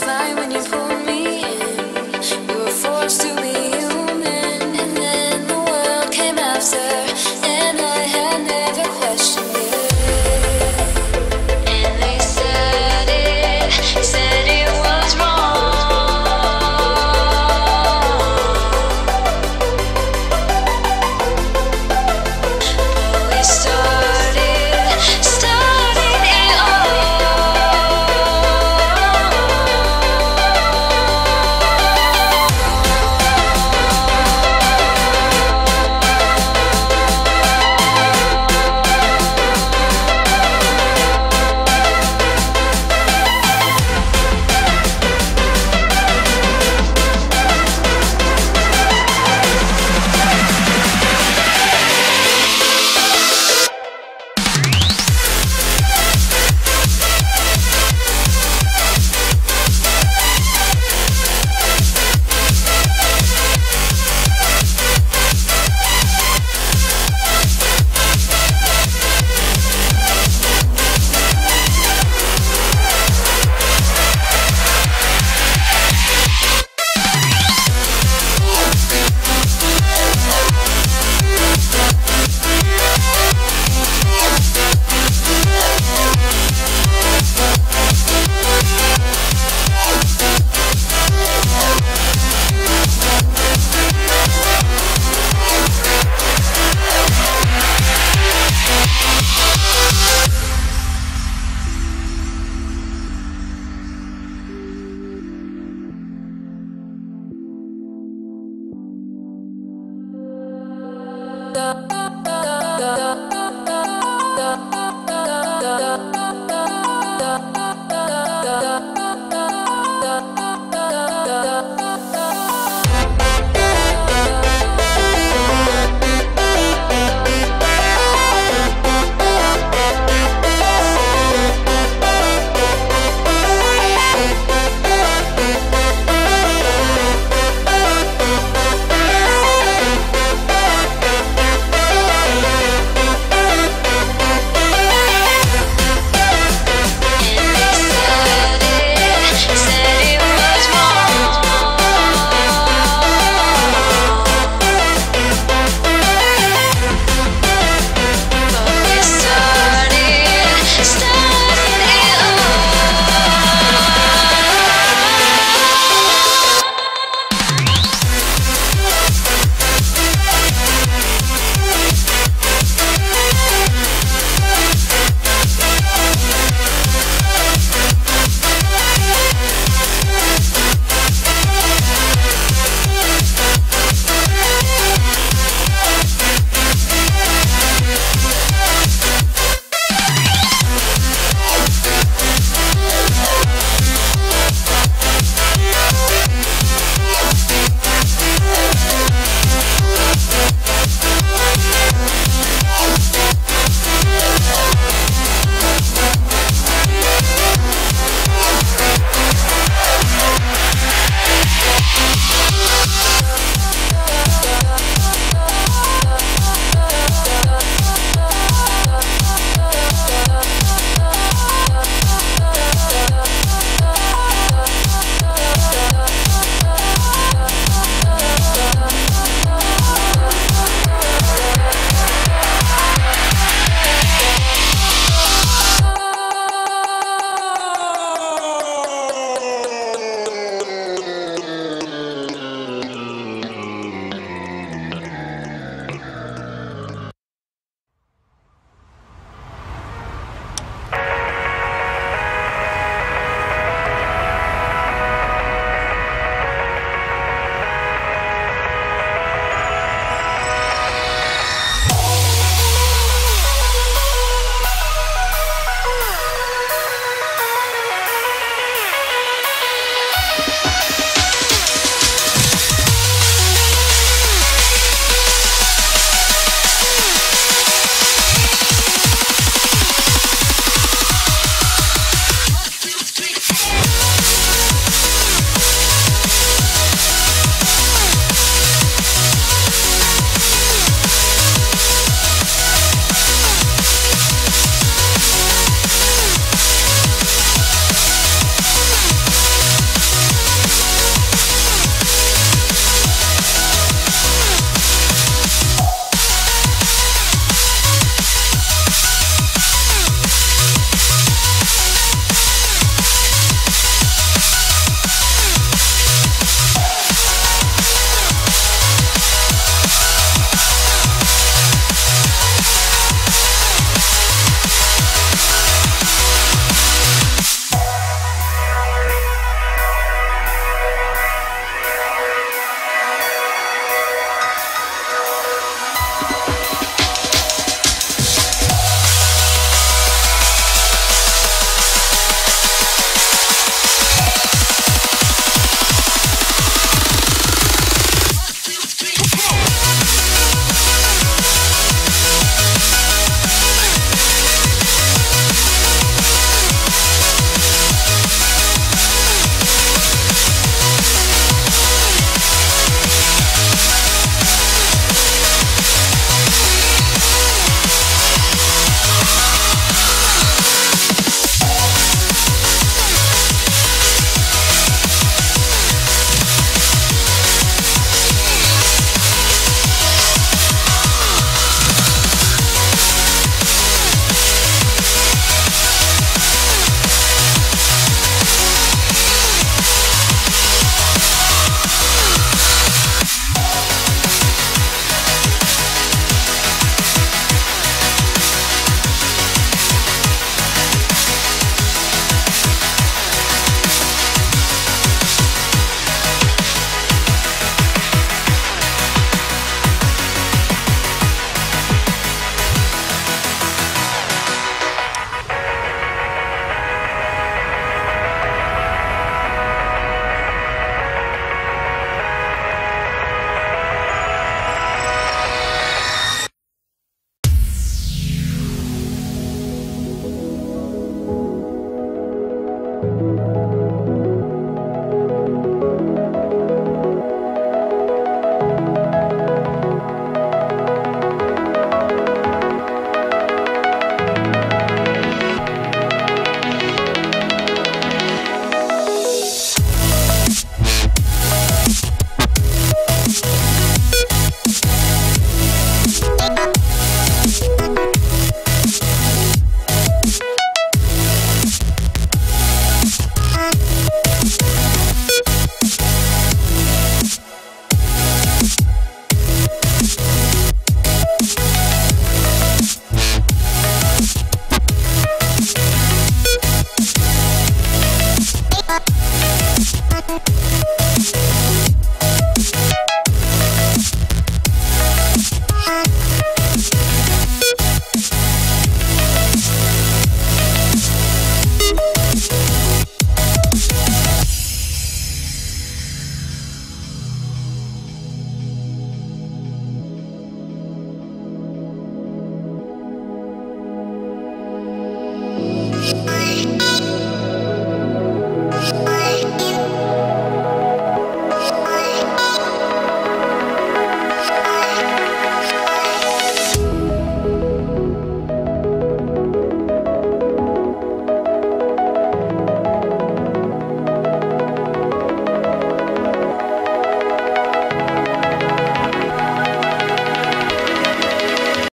I fine when